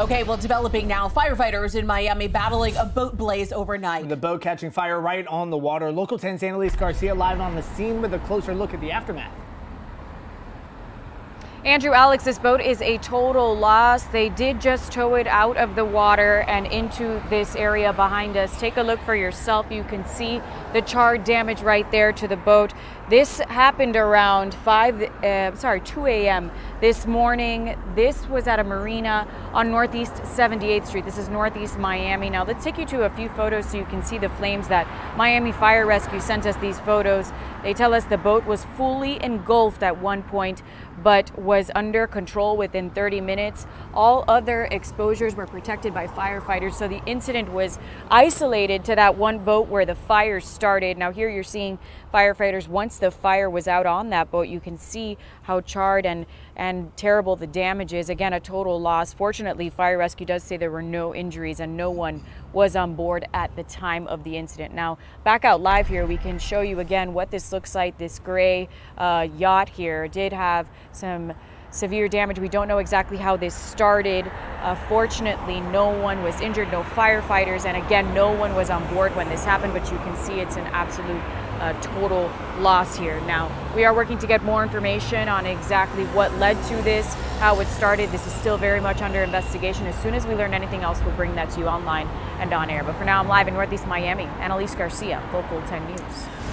Okay, well, developing now. Firefighters in Miami battling a boat blaze overnight. The boat catching fire right on the water. Local 10's Annalise Garcia live on the scene with a closer look at the aftermath. Andrew Alex, this boat is a total loss. They did just tow it out of the water and into this area behind us. Take a look for yourself. You can see the charred damage right there to the boat. This happened around 5, uh, sorry, 2 a.m. this morning. This was at a marina on Northeast 78th Street. This is Northeast Miami. Now let's take you to a few photos so you can see the flames that Miami Fire Rescue sent us these photos. They tell us the boat was fully engulfed at one point, but was under control within 30 minutes. All other exposures were protected by firefighters, so the incident was isolated to that one boat where the fire started. Now here you're seeing firefighters once the fire was out on that boat, you can see how charred and and terrible the damage is. Again, a total loss. Fortunately, fire rescue does say there were no injuries and no one was on board at the time of the incident. Now, back out live here, we can show you again what this looks like. This gray uh, yacht here did have some severe damage. We don't know exactly how this started. Uh, fortunately, no one was injured, no firefighters, and again, no one was on board when this happened, but you can see it's an absolute uh, total loss here. Now, we are working to get more information on exactly what led to this, how it started. This is still very much under investigation. As soon as we learn anything else, we'll bring that to you online and on air. But for now, I'm live in Northeast Miami. Annalise Garcia, Local 10 News.